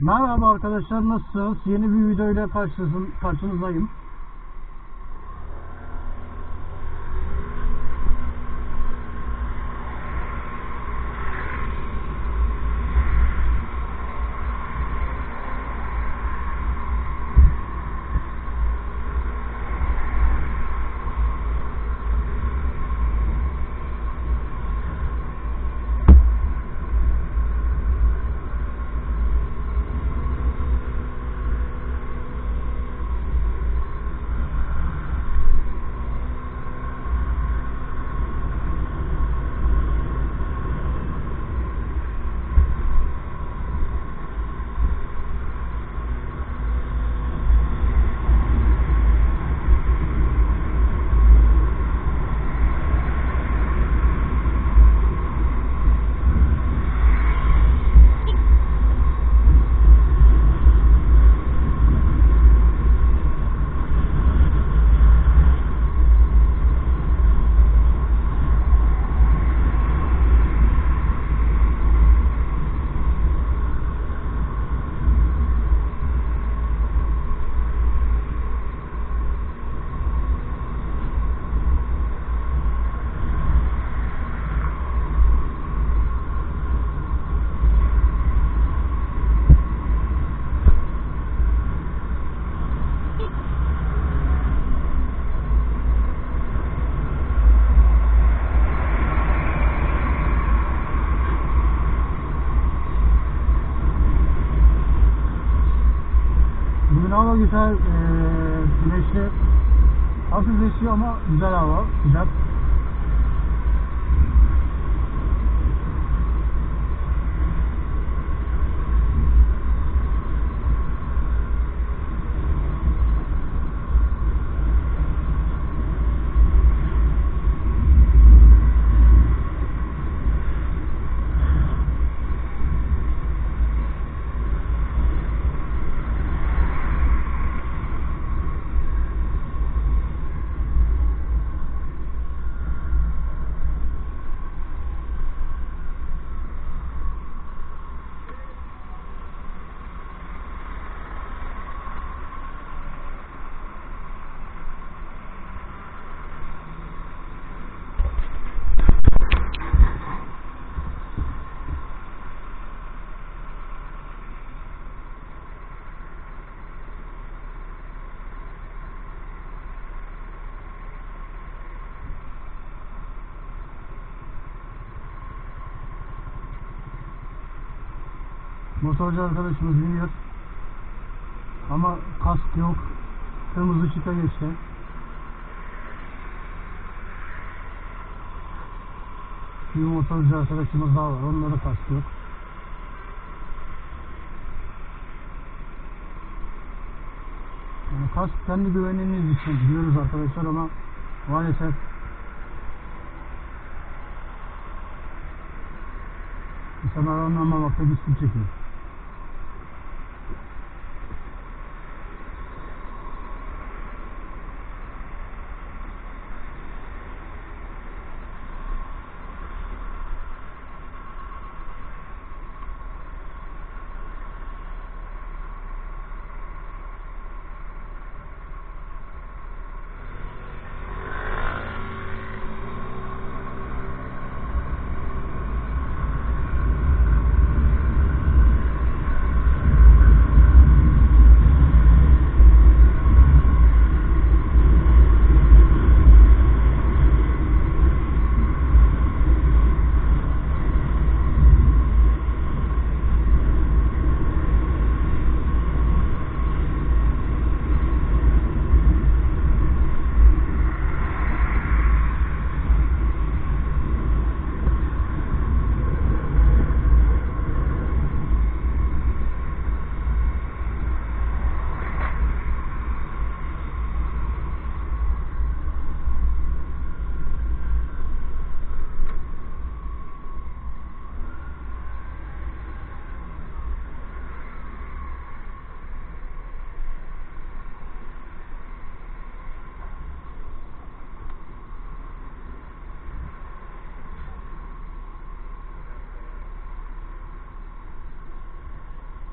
Merhaba arkadaşlar nasılsınız? Yeni bir videoyla karşınızın, karşınızdayım. Hava güzel, eee güneşli. Hafif esiyor ama güzel hava, sıcak. Motorcu arkadaşımız biniyor. Ama kask yok. Kırmızı ışıkta geçti. Bir motorcu arkadaşımız daha var. Onlara kask yok. Yani kask kendi güvenliğiniz için diyoruz arkadaşlar ama maalesef insanlar anlamamakta güçlük çekiyor.